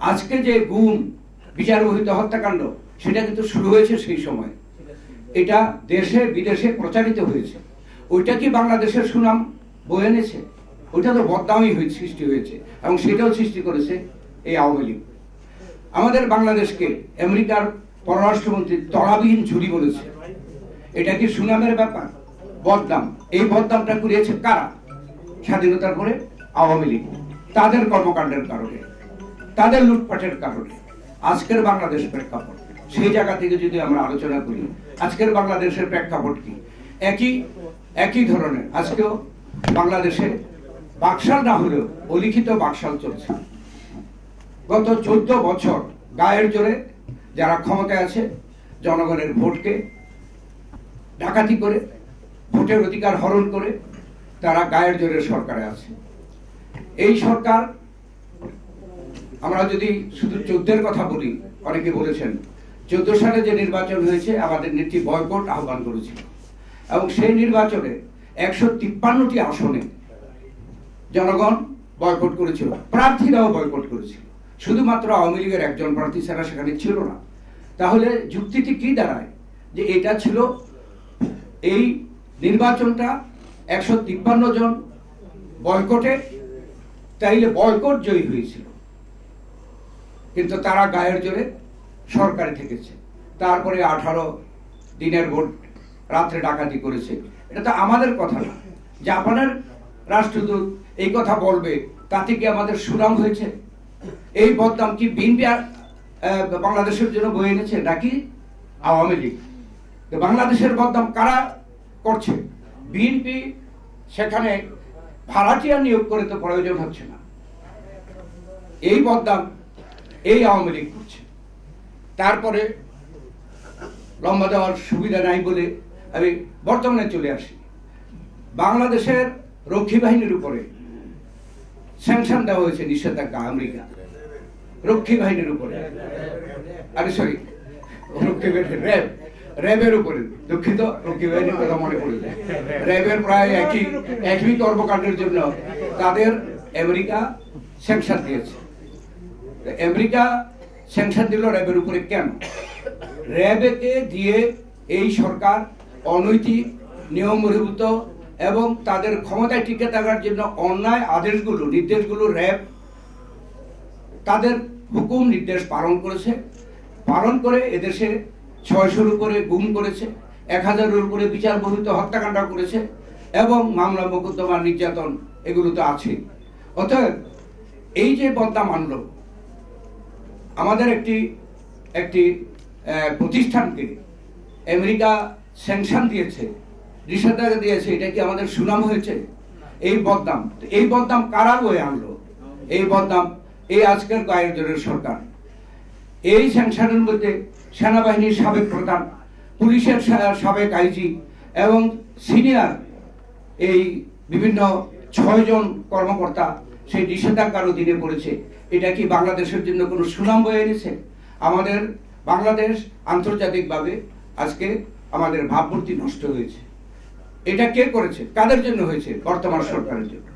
আজকে যে গুম বিচার বহিত হত্যাকাণ্ড, সেটা কিন্তু শুরু হয়েছে সেই সময়। এটা দেশে, বিদেশে প্রচারিত হয়েছে। ওইটা কি বাংলাদেশের সুনাম বয়ে এনেছে? ওইটা তো বদনামই সৃষ্টি হয়েছে, এবং সেটাও সৃষ্টি করেছে এই আওয়ামী লীগ। আমাদের বাংলাদেশকে আমেরিকার পররাষ্ট্রমন্ত্রী তলাবিহীন ঝুলি বলেছে। এটা কি সুনামের ব্যাপার? বদনাম। এই বদনামটা করিয়েছে কারা? স্বাধীনতার পরে আওয়ামী লীগ। তাদের কর্মকাণ্ডের কারণে। তাদের লুটপাটের কারণে, আজকের বাংলাদেশ প্রেক্ষাপট সেই জায়গা থেকে যদি আমরা আলোচনা করি, আজকের বাংলাদেশের প্রেক্ষাপট কি? একই একই ধরনের। আজকেও বাংলাদেশে বাকশাল না হলেও অলিখিত বাকশাল চলছে। গত চোদ্দ বছর গায়ের জোরে যারা ক্ষমতায় আছে, জনগণের ভোটকে ডাকাতি করে, ভোটের অধিকার হরণ করে, তারা গায়ের জোরে সরকারে আছে। এই সরকার আমরা যদি শুধু চোদ্দের কথা বলি, অনেকে বলেছেন, চোদ্দ সালে যে নির্বাচন হয়েছে, আমাদের নেত্রী বয়কট আহ্বান করেছিল। এবং সেই নির্বাচনে একশো তিপ্পান্নটি আসনে জনগণ বয়কট করেছিল, প্রার্থীরাও বয়কট করেছিল। শুধুমাত্র আওয়ামী লীগের একজন প্রার্থী ছাড়া সেখানে ছিল না। তাহলে যুক্তিটি কি দাঁড়ায়? যে এটা ছিল এই নির্বাচনটা একশো তিপ্পান্ন জন বয়কটে, তাইলে বয়কট জয়ী হয়েছিল। কিন্তু তারা গায়ের জোরে সরকারে থেকেছে। তারপরে আঠারো দিনের ভোট রাত্রে ডাকাতি করেছে। এটা তো আমাদের কথা না। জাপানের রাষ্ট্রদূত এই কথা বলবে, তাতে কি আমাদের সুনাম হয়েছে? এই বদনাম কি বিএনপি বাংলাদেশের জন্য বয়ে এনেছে নাকি আওয়ামী লীগ? বাংলাদেশের বদনাম কারা করছে? বিএনপি সেখানে ভাড়াটিয়া নিয়োগ করে তো প্রয়োজন হচ্ছে না। এই বদনাম এই আওয়ামী লীগ করছে। তারপরে লম্বা দেওয়ার সুবিধা নাই বলে আমি বর্তমানে চলে আসি। বাংলাদেশের রক্ষী বাহিনীর উপরে স্যাংশন দেওয়া হয়েছে নিষেধাজ্ঞা আমেরিকা। রক্ষী বাহিনীর উপরে। আরে সরি রক্ষী বাহিনী, র্যাব, র্যাবের উপরে। দুঃখিত, রক্ষী বাহিনীর কথা মনে পড়ে র্যাবের প্রায় একই একই কর্মকাণ্ডের জন্য তাদের আমেরিকা স্যাংশন দিয়েছে। আমেরিকা স্যাংশন দিল র্যাবের উপরে কেন? র্যাবেকে দিয়ে এই সরকার অনৈতিক নিয়ম বহির্ভূত এবং তাদের ক্ষমতায় টিকে থাকার জন্য অন্যায় আদেশগুলো, নির্দেশগুলো র্যাব তাদের হুকুম, নির্দেশ পালন করেছে। পালন করে এদেশে ছয়শোর উপরে গুম করেছে এক হাজারের উপরে বিচার বহিত হত্যাকাণ্ড করেছে এবং মামলা মোকদ্দমা নির্যাতন এগুলো তো আছে। অতএব এই যে বদনাম আনলো আমাদের একটি একটি প্রতিষ্ঠানকে আমেরিকা স্যাংশন দিয়েছে, নিষেধাজ্ঞা দিয়েছে, এটা কি আমাদের সুনাম হয়েছে? এই বদনাম এই বদনাম কারা বয়ে আনলো? এই বদনাম, এই আজকের গায়ের জোরের সরকার। এই স্যাংশনের মধ্যে সেনাবাহিনীর সাবেক প্রধান, পুলিশের সাবেক আইজি এবং সিনিয়র এই বিভিন্ন ছয়জন কর্মকর্তা সেই নিষেধাজ্ঞার অধীনে পড়েছে। এটা কি বাংলাদেশের জন্য কোনো সুনাম বয়ে এনেছে? আমাদের বাংলাদেশ আন্তর্জাতিকভাবে আজকে আমাদের ভাবমূর্তি নষ্ট হয়েছে। এটা কে করেছে? কাদের জন্য হয়েছে বর্তমান সরকারের জন্য?